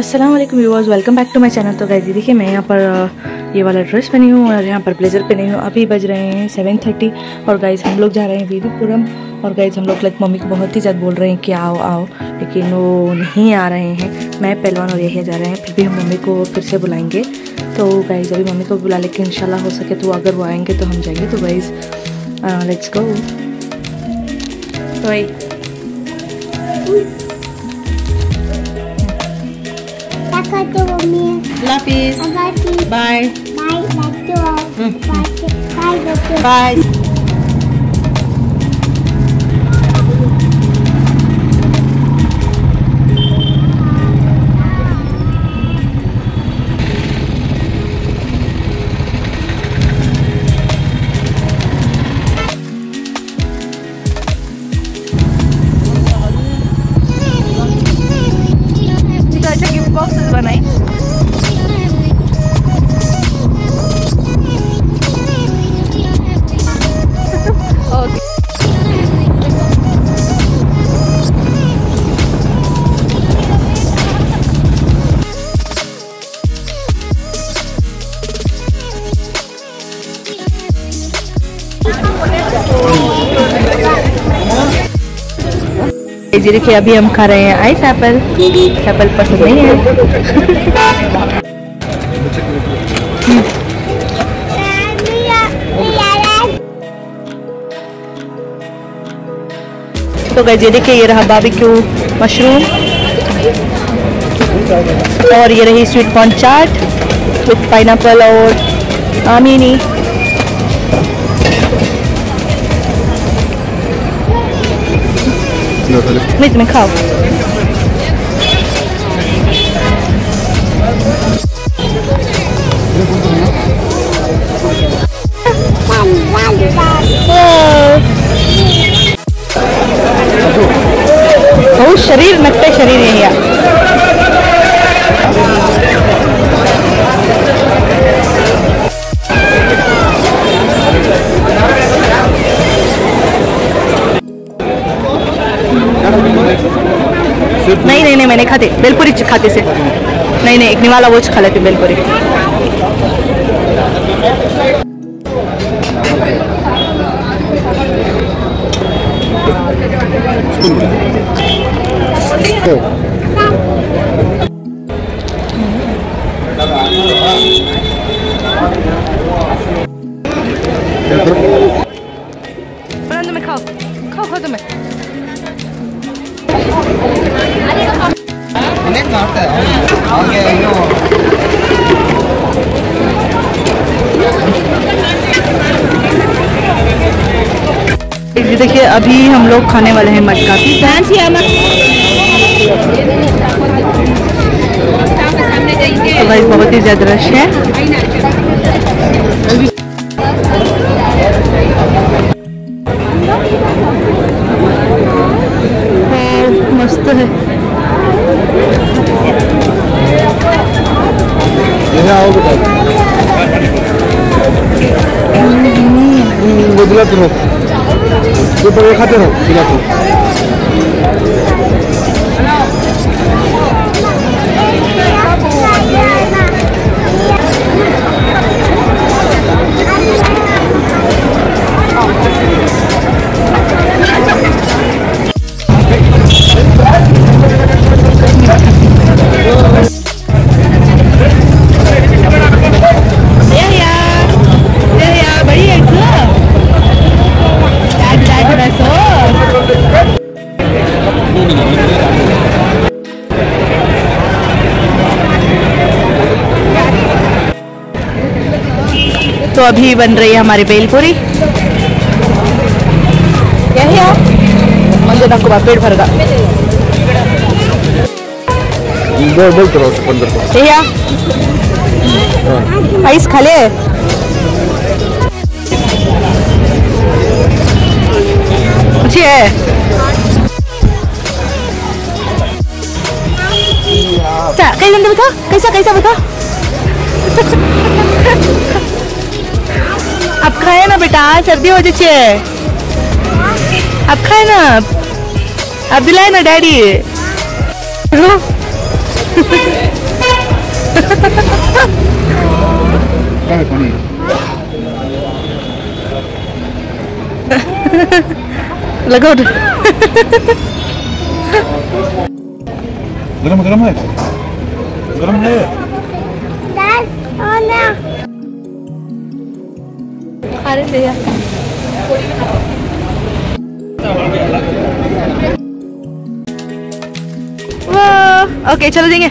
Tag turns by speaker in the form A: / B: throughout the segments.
A: अस्सलाम वालेकुम viewers welcome back to my channel तो गाइस देखिए, मैं यहाँ पर ये वाला ड्रेस पहनी हूँ और यहाँ पर ब्लेज़र पहनी हूँ। अभी बज रहे हैं सेवन थर्टी और गाइस हम लोग जा रहे हैं वीरपुरम और गाइस हम लोग लाइक मम्मी को बहुत ही ज़्यादा बोल रहे हैं कि आओ आओ। लेकिन वो नहीं आ रहे हैं। मैं पहलवान और यही जा रहे हैं, फिर भी हम मम्मी को फिर से बुलाएँगे। तो गाइज़ अभी मम्मी को बुला लेकिन इंशाल्लाह हो सके तो अगर वो आएँगे तो हम जाएँगे। तो गाइज़ लेट्स गो तो
B: Makasih Mami. Bye.
A: Bye.
B: Bye. Bye. Mm. Bye. Bye. Bye. Bye.
A: जी देखिए, अभी हम खा रहे हैं आइस एप्पल। एप्पल पसंद नहीं है। तो गए ये देखिए, ये रहा बाबिक्यू मशरूम और ये रही sweet corn chaat with pine और आमीनी खाओ बहुत शरीर नक्टे शरीर है खाते बेलपुरी खाते से। नहीं नहीं एक निवाला वो खा लेते बेलपुरी। में देखिए अभी हम लोग खाने वाले हैं मटका पिज्जा तो भाई बहुत ही ज़्यादा रश है।
C: दिलाते रहो ये खाते रहो गुजरात रहो
A: तो अभी बन रही है हमारी बेलपुरी। मंदिर पेट भर का। आइस खा ले अच्छी है। कैसा बता कैसा कैसा बता अब खाए ना बेटा, सर्दी हो जाए अब खाए ना। अब दिलाए ना, डैडी। लगाओ
C: गरम गरम है। गरम है।
A: अरे भैया ओके चलो देंगे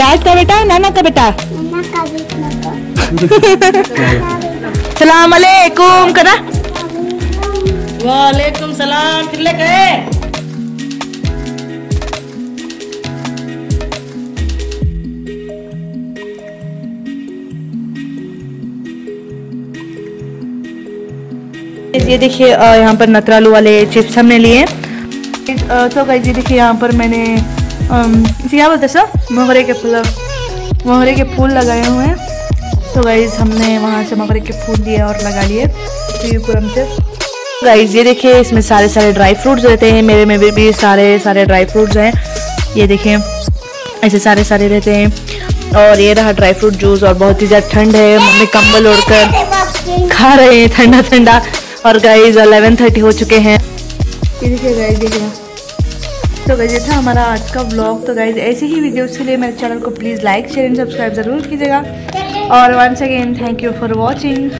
A: डैड का बेटा नाना का बेटा सलाम अलैकुम करा
B: वालेकुम सलाम फिर ले गए
A: ये देखिए यहाँ पर नतरालू वाले चिप्स हमने लिए तो गाइज़ ये देखिए यहाँ पर मैंने क्या बोलते सर मोहरे के फूल मोहरे के फूल लगाए हुए हैं। तो गाइज़ हमने वहाँ से मोहरे के फूल लिए और लगा लिए त्रिपुरम से। गाइस ये देखिए इसमें सारे सारे ड्राई फ्रूट्स रहते हैं मेरे में भी, भी सारे सारे ड्राई फ्रूट्स हैं। ये देखें ऐसे सारे सारे रहते हैं। और ये रहा ड्राई फ्रूट जूस और बहुत ही ज़्यादा ठंड है। मम्मी कंबल ओढ़कर खा रहे हैं ठंडा ठंडा। और गाइज़ 11:30 हो चुके हैं। तो गाइज़ ये था हमारा आज का ब्लॉग तो गाइज़ ऐसे ही वीडियोस के लिए मेरे चैनल को please like share and subscribe ज़रूर कीजिएगा। और once again thank you for watching